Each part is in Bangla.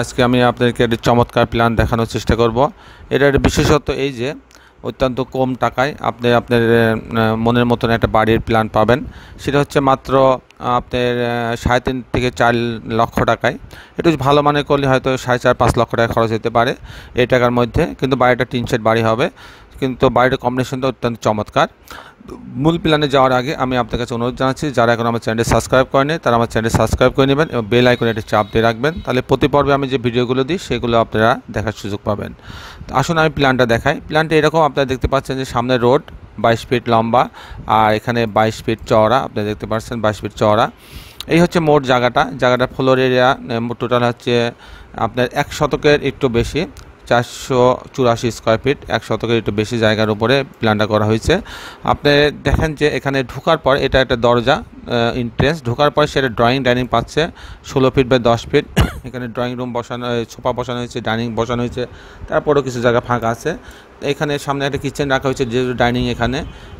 আজকে আমি আপনাদেরকে একটি চমৎকার প্ল্যান দেখানোর চেষ্টা করব। একটা বিশেষত্ব এই যে, অত্যন্ত কম টাকায় আপনি আপনার মনের মতন একটা বাড়ির প্ল্যান পাবেন। সেটা হচ্ছে মাত্র আপনার সাড়ে তিন থেকে চার লক্ষ টাকায়। একটু ভালো মানের করলে হয়তো সাড়ে চার, পাঁচ লক্ষ টাকা খরচ হতে পারে এই টাকার মধ্যে। কিন্তু বাড়িটা টিন শেড বাড়ি হবে। কিন্তু বাড়িটার কম্বিনেশনটা অত্যন্ত চমৎকার। মূল প্ল্যানে যাওয়ার আগে আমি আপনার কাছে অনুরোধ জানাচ্ছি, যারা এখন আমার চ্যানেল সাবস্ক্রাইব করেনি তারা আমার চ্যানেল সাবস্ক্রাইব করে নেবেন এবং বেল আইকনে একটি চাপ দিয়ে রাখবেন। তাহলে প্রতি পর্বে আমি যে ভিডিওগুলো দিই, সেগুলো আপনারা দেখার সুযোগ পাবেন। আসুন আমি প্ল্যানটা দেখাই। প্ল্যানটা এরকম আপনারা দেখতে পাচ্ছেন যে সামনে রোড বাইশ ফিট লম্বা আর এখানে বাইশ ফিট চওড়া, আপনি দেখতে পাচ্ছেন বাইশ ফিট চওড়া। এই হচ্ছে মোট জায়গাটা জায়গাটা ফ্লোর এরিয়া টোটাল হচ্ছে আপনার এক শতকের একটু বেশি, চারশো চুরাশি স্কোয়ার ফিট এক শতকের একটু বেশি জায়গার উপরে প্ল্যানটা করা হয়েছে। আপনি দেখেন যে এখানে ঢুকার পর এটা একটা দরজা ইন্ট্রেন্স ঢোকার পর সেটা ড্রয়িং ডাইনিং পাচ্ছে। ষোলো ফিট বাই দশ ফিট এখানে ড্রয়িং রুম বসানো সোফা বসানো হয়েছে ডাইনিং বসানো হয়েছে। তারপরেও কিছু জায়গা ফাঁকা আছে। এখানে সামনে একটা কিচেন রাখা হয়েছে যে ডাইনিং এখানে।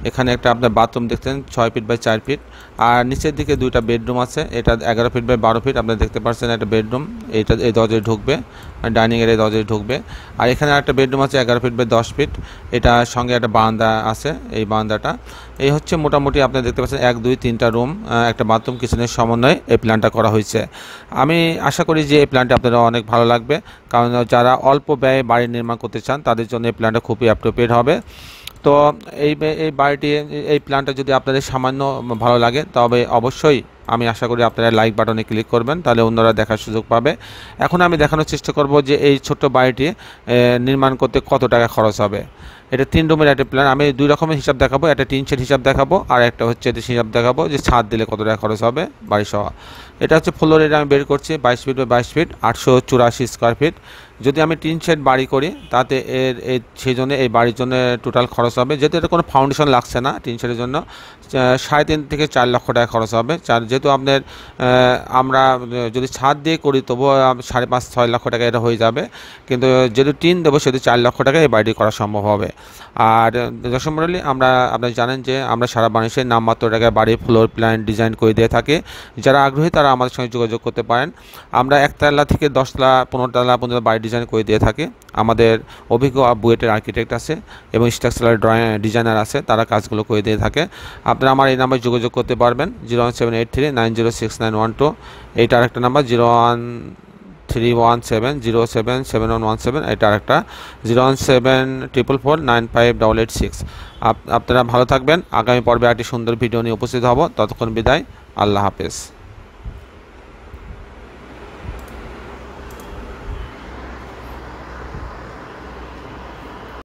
এখানে একটা আপনার বাথরুম দেখতেন ছয় ফিট বাই চার ফিট আর নিচের দিকে দুইটা বেডরুম আছে, এটা এগারো ফিট বাই বারো ফিট আপনারা দেখতে পাচ্ছেন একটা বেডরুম এইটা এই দরজায় ঢুকবে ডাইনিংয়ের এই দরজায় ঢুকবে। আর এখানে একটা বেডরুম আছে, এগারো ফিট বাই দশ ফিট এটা সঙ্গে একটা বারান্দা আছে, এই বারান্দাটা। এই হচ্ছে মোটামুটি আপনি দেখতে পাচ্ছেন এক, দুই, তিনটা রুম একটা বাথরুম, কিচেনের সমন্বয়ে এই প্ল্যানটা করা হয়েছে। আমি আশা করি যে এই প্ল্যানটা আপনারা অনেক ভালো লাগবে, কারণ যারা অল্প ব্যয়ে বাড়ি নির্মাণ করতে চান, তাদের জন্য এই প্ল্যানটা খুবই অ্যাপ্রোপ্রিয়েট হবে। তো এই এই বাড়িটি, এই প্ল্যানটা যদি আপনাদের সামান্য ভালো লাগে, তবে অবশ্যই আমি আশা করি আপনারা লাইক বাটনে ক্লিক করবেন, তাহলে অন্যরা দেখার সুযোগ পাবে। এখন আমি দেখানোর চেষ্টা করব যে এই ছোট্ট বাড়িটি নির্মাণ করতে কত টাকা খরচ হবে। এটা তিন রুমের একটা প্ল্যান আমি দুই রকমের হিসাব দেখাবো, একটা টিন শেড হিসাব দেখাবো, আর একটা হচ্ছে এটা হিসাব দেখাবো যে ছাদ দিলে কত টাকা খরচ হবে বাড়ি সহ এটা হচ্ছে ফ্লোর এটা আমি বের করছি, বাইশ ফিট বা বাইশ ফিট আটশো চুরাশি স্কোয়ার ফিট যদি আমি টিন শেড বাড়ি করি, তাতে এর সেই জন্য এই বাড়ির জন্য টোটাল খরচ হবে। যেহেতু এটা কোনো ফাউন্ডেশন লাগছে না টিন শেডের জন্য সাড়ে তিন থেকে চার লক্ষ টাকা খরচ হবে। চার যেহেতু আপনার আমরা যদি ছাদ দিয়ে করি, তবুও সাড়ে পাঁচ, ছয় লক্ষ টাকা এটা হয়ে যাবে। কিন্তু যেহেতু টিন দেবো, সেহেতু চার লক্ষ টাকা এই বাড়িটি করা সম্ভব হবে। আর দর্শক মণ্ডলী আমরা, আপনারা জানেন যে আমরা সারা বাংলাদেশের নামমাত্র টাকায় বাড়ির ফ্লোর প্ল্যান ডিজাইন করে দিয়ে থাকি। যারা আগ্রহী, তারা আমাদের সঙ্গে যোগাযোগ করতে পারেন। আমরা একতলা থেকে দশতলা পনেরো তলা পর্যন্ত বাড়ি ডিজাইন করে দিয়ে থাকি। আমাদের অভিজ্ঞ বুয়েটের আর্কিটেক্ট আছে এবং স্ট্রাকচারাল ড্রয়িং, ডিজাইনার আছে, তারা কাজগুলো করে দিয়ে থাকে। আপনারা আমার এই নাম্বারে যোগাযোগ করতে পারবেন, zero seven eight three nine zero six nine one two. এইটা আরেকটা number, zero one three one seven, zero seven seven one one seven এটা আরেকটা zero one seven triple four nine five double eight six. আপনারা ভালো থাকবেন। আগামী পর্বে একটি সুন্দর ভিডিও নিয়ে উপস্থিত হব। ততক্ষণ বিদায়। আল্লাহ হাফেজ।